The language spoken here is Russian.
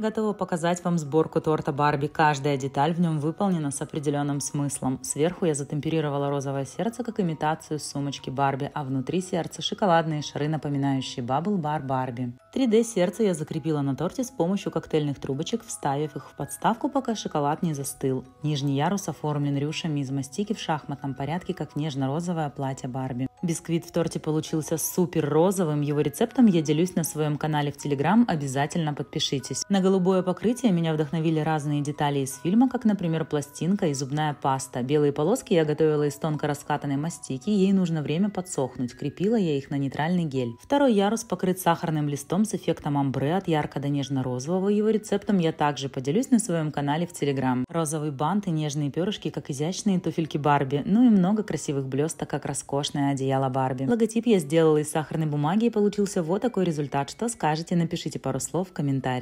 Готова показать вам сборку торта Барби. Каждая деталь в нем выполнена с определенным смыслом. Сверху я затемперировала розовое сердце как имитацию сумочки Барби, а внутри сердца шоколадные шары, напоминающие Бабл Бар Барби. 3D сердце я закрепила на торте с помощью коктейльных трубочек, вставив их в подставку, пока шоколад не застыл. Нижний ярус оформлен рюшами из мастики в шахматном порядке, как нежно-розовое платье Барби. Бисквит в торте получился супер розовым. Его рецептом я делюсь на своем канале в Телеграм. Обязательно подпишитесь. На голубое покрытие меня вдохновили разные детали из фильма, как, например, пластинка и зубная паста. Белые полоски я готовила из тонко раскатанной мастики. Ей нужно время подсохнуть. Крепила я их на нейтральный гель. Второй ярус покрыт сахарным листом с эффектом амбре от ярко до нежно-розового. Его рецептом я также поделюсь на своем канале в Телеграм. Розовый бант и нежные перышки, как изящные туфельки Барби. Ну и много красивых блесток, как роскошное одеяло одеяло Барби. Логотип я сделала из сахарной бумаги и получился вот такой результат. Что скажете? Напишите пару слов в комментариях.